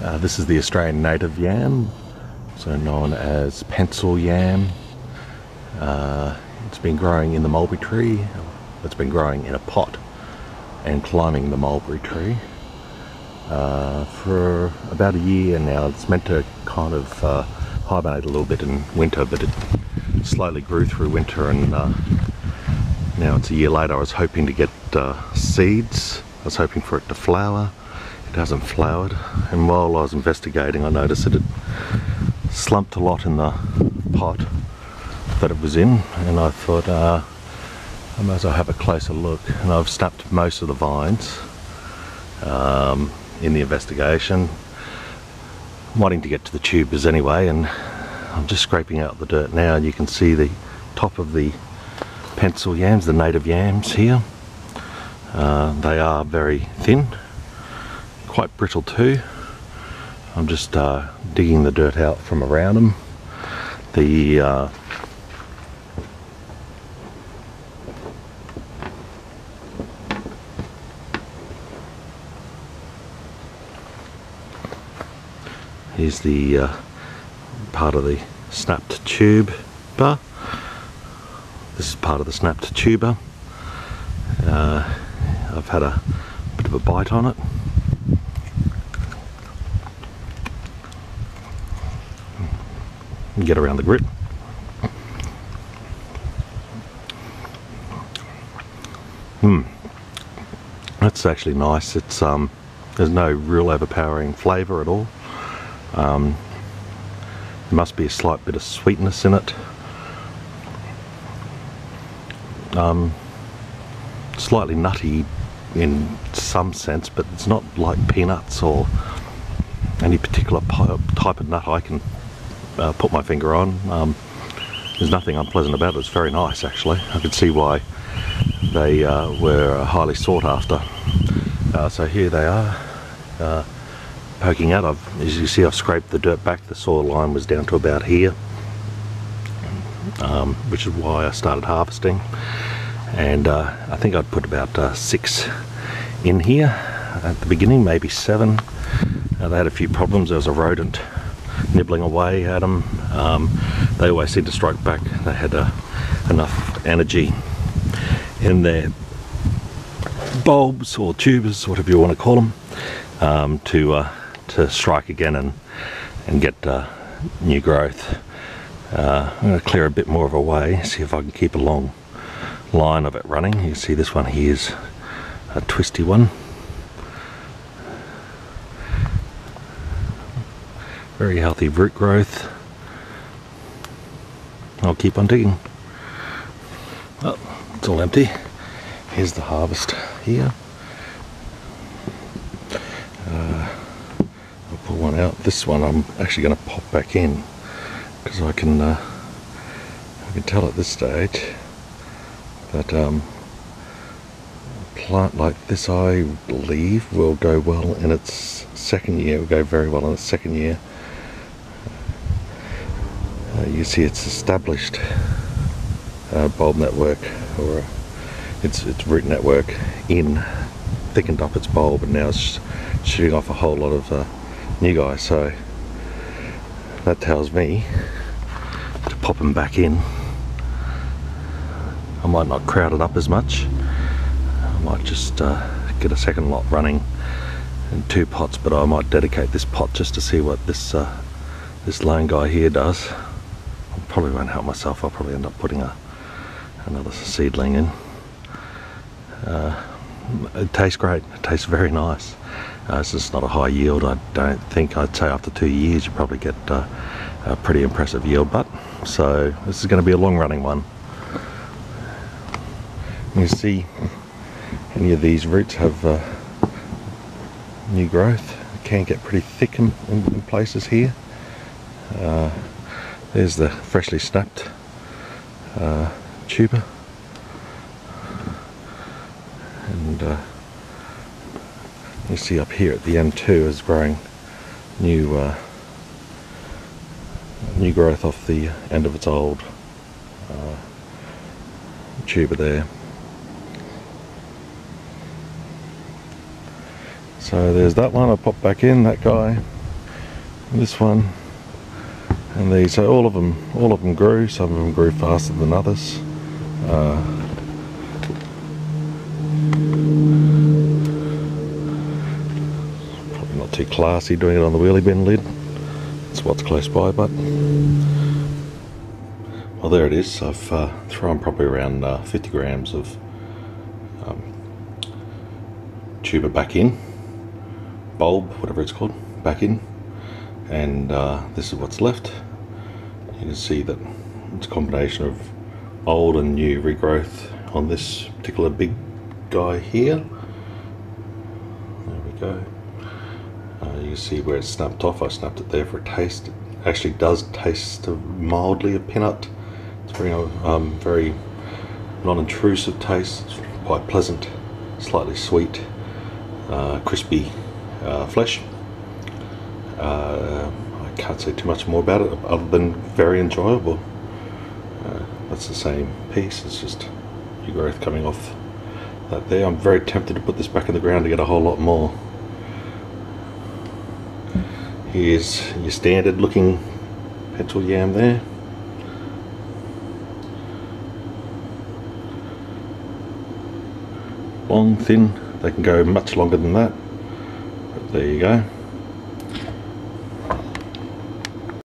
Uh, this is the Australian native yam, so known as pencil yam. Uh, it's been growing in the mulberry tree. It's been growing in a pot and climbing the mulberry tree uh, for about a year now. It's meant to kind of uh, hibernate a little bit in winter, but it slowly grew through winter and uh, now it's a year later. I was hoping to get uh, seeds. I was hoping for it to flower. It hasn't flowered. And while I was investigating, I noticed that it slumped a lot in the pot that it was in. And I thought, uh, I might as well have a closer look. And I've snapped most of the vines um, in the investigation. Wanting to get to the tubers anyway. And I'm just scraping out the dirt now. And you can see the top of the pencil yams, the native yams here. Uh, they are very thin, quite brittle too. I'm just uh, digging the dirt out from around them. The uh, here's the uh, part of the snapped tube bar this is part of the snapped tuber. Uh, I've had a bit of a bite on it. Get around the grit. Hmm. That's actually nice. It's um, there's no real overpowering flavour at all. Um, there must be a slight bit of sweetness in it. um, slightly nutty in some sense, but it's not like peanuts or any particular type of nut I can uh, put my finger on. Um, there's nothing unpleasant about it. It's very nice, actually. I could see why they uh, were highly sought after. Uh, so here they are, uh, poking out. I've, as you see, I've scraped the dirt back. The soil line was down to about here, um, which is why I started harvesting and uh, I think I'd put about uh, six in here at the beginning, maybe seven. Uh, they had a few problems. There was a rodent nibbling away at them. Um, they always seemed to strike back. They had uh, enough energy in their bulbs or tubers, whatever you want to call them, um, to uh, to strike again and and get uh, new growth. I'm going to clear a bit more of a way, see if I can keep a long line of it running. You see this one here is a twisty one. Very healthy root growth. I'll keep on digging. Well, it's all empty. Here's the harvest here. Uh, I'll pull one out. This one I'm actually going to pop back in because I can uh, I can tell at this stage that um, a plant like this I believe will go well in its second year, will go very well in its second year. Uh, you see it's established uh, bulb network or its, its root network in, thickened up its bulb and now it's shooting off a whole lot of uh, new guys so that tells me to pop them back in I might not crowd it up as much. I might just uh, get a second lot running in two pots, but I might dedicate this pot just to see what this uh, this lone guy here does. Probably won't help myself. I'll probably end up putting a another seedling in. Uh, it tastes great. It tastes very nice. Uh, it's just not a high yield. I don't think. I'd say after two years you probably get uh, a pretty impressive yield. But so this is going to be a long running one. You see any of these roots have uh, new growth. It can get pretty thick in, in, in places here. There's the freshly snapped uh, tuber. And uh, you see up here at the end too is growing new uh, new growth off the end of its old uh, tuber there. So there's that one, I'll pop back in, that guy. this one, and these. So all of them, all of them grew. Some of them grew faster than others. Uh, probably not too classy doing it on the wheelie bin lid. It's what's close by, but well, there it is. I've uh, thrown probably around uh, 50 grams of um, tuber back in, bulb, whatever it's called, back in, and uh, this is what's left. You can see that it's a combination of old and new regrowth on this particular big guy here. There we go. Uh, you can see where it's snapped off. I snapped it there for a taste. It actually does taste mildly of peanut. It's very, um, very non-intrusive taste. It's quite pleasant, slightly sweet, uh, crispy uh, flesh. Uh, can't say too much more about it other than very enjoyable. Uh, that's the same piece. It's just new growth coming off that there. I'm very tempted to put this back in the ground to get a whole lot more. Here's your standard looking pencil yam there. long, thin. They can go much longer than that. But there you go.